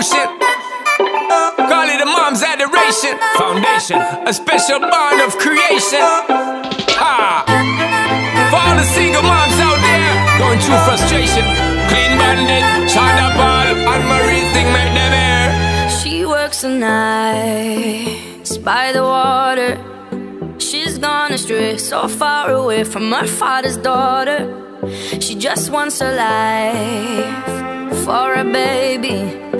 devotion. Call it a mom's adoration. Foundation, a special bond of creation. Ha! For all the single moms out there going through frustration. Clean bandit, Sean Paul, Anne-Marie thing make them air. She works the nights by the water. She's gone astray, so far away from her father's daughter. She just wants a life for a baby.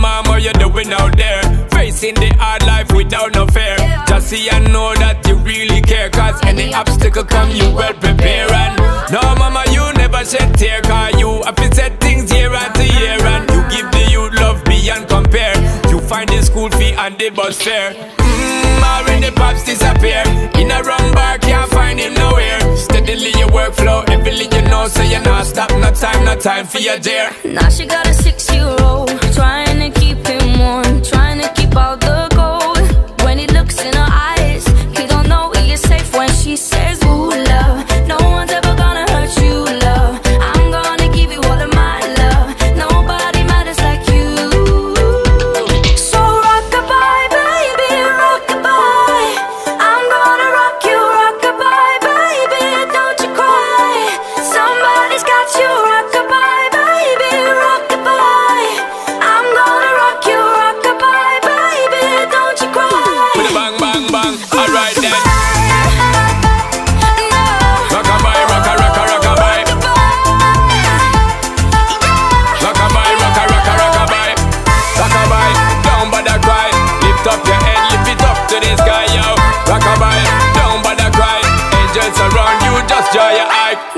mom, what you doing out there? Facing the hard life without no fear. Just see and know that you really care. Cause any obstacle come, you well prepare. And no, mama, you never shed tear. Cause you have to set things year after year. And you give the youth love beyond compare. You find the school fee and the bus fare. Mmm, already pops disappear. In a wrong bar, can't find him nowhere. Steadily your workflow, everything you know, so you not stop. No time, no time for your dear. Now she got a six-year-old Trying